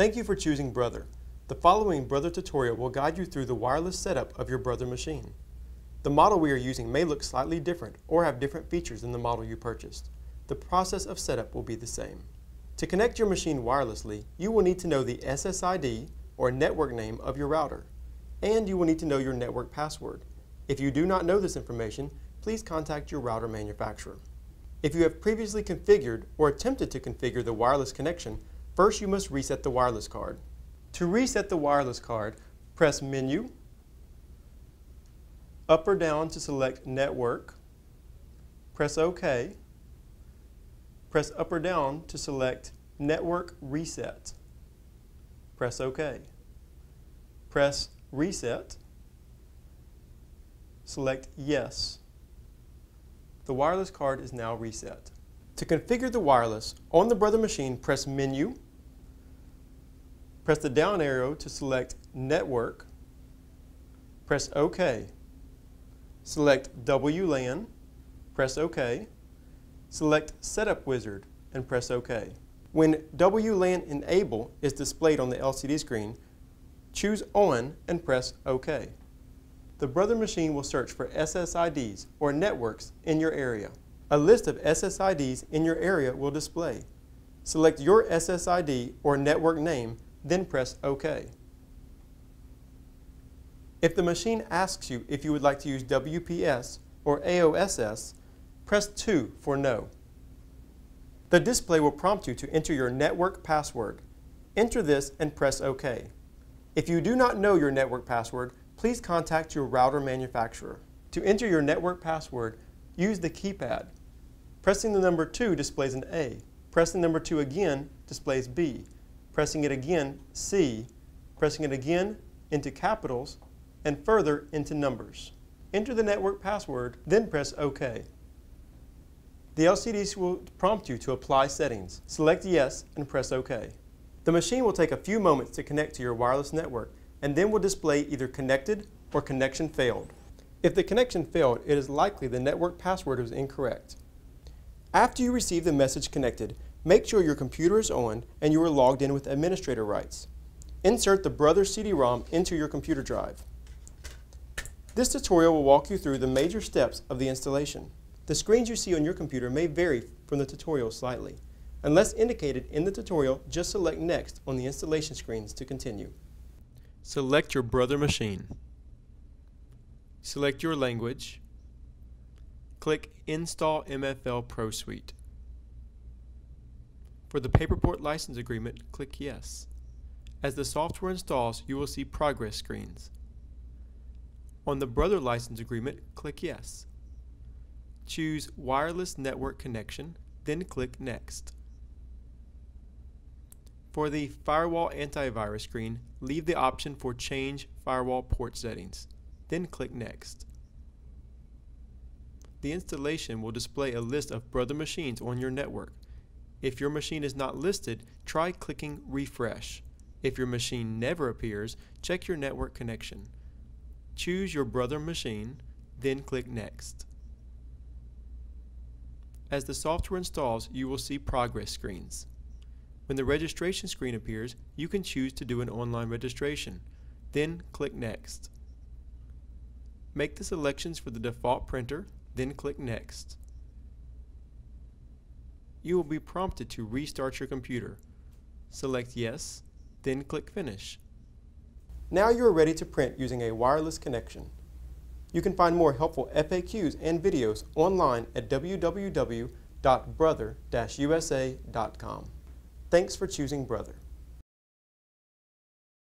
Thank you for choosing Brother. The following Brother tutorial will guide you through the wireless setup of your Brother machine. The model we are using may look slightly different or have different features than the model you purchased. The process of setup will be the same. To connect your machine wirelessly, you will need to know the SSID or network name of your router, and you will need to know your network password. If you do not know this information, please contact your router manufacturer. If you have previously configured or attempted to configure the wireless connection, first you must reset the wireless card. To reset the wireless card, press Menu, up or down to select Network, press OK, press up or down to select Network Reset, press OK. Press Reset, select Yes. The wireless card is now reset. To configure the wireless, on the Brother machine, press Menu, press the down arrow to select Network, press OK. Select WLAN, press OK. Select Setup Wizard and press OK. When WLAN Enable is displayed on the LCD screen, choose On and press OK the Brother machine will search for SSIDs or networks in your area. A list of SSIDs in your area will display. Select your SSID or network name, then press OK. If the machine asks you if you would like to use WPS or AOSS, press 2 for No. The display will prompt you to enter your network password. Enter this and press OK. If you do not know your network password, please contact your router manufacturer. To enter your network password, use the keypad. Pressing the number 2 displays an A. Pressing the number 2 again displays B. Pressing it again, C. Pressing it again into capitals, and further into numbers. Enter the network password, then press OK. The LCD will prompt you to apply settings. Select Yes and press OK. The machine will take a few moments to connect to your wireless network and then will display either connected or connection failed. If the connection failed, it is likely the network password was incorrect. After you receive the message connected, make sure your computer is on and you are logged in with administrator rights. Insert the Brother CD-ROM into your computer drive. This tutorial will walk you through the major steps of the installation. The screens you see on your computer may vary from the tutorial slightly. Unless indicated in the tutorial, just select Next on the installation screens to continue. Select your brother machine. Select your language. Click Install MFL Pro Suite. For the Paperport license agreement, click Yes. As the software installs, you will see progress screens. On the Brother license agreement, click Yes. Choose Wireless Network Connection, then click Next. For the Firewall Antivirus screen, leave the option for Change Firewall Port Settings, then click Next. The installation will display a list of brother machines on your network. If your machine is not listed, try clicking Refresh. If your machine never appears, check your network connection. Choose your brother machine, then click Next. As the software installs, you will see progress screens. When the registration screen appears, you can choose to do an online registration. Then click Next. Make the selections for the default printer, then click Next. You will be prompted to restart your computer. Select Yes, then click Finish. Now you are ready to print using a wireless connection. You can find more helpful FAQs and videos online at www.brother-usa.com. Thanks for choosing Brother.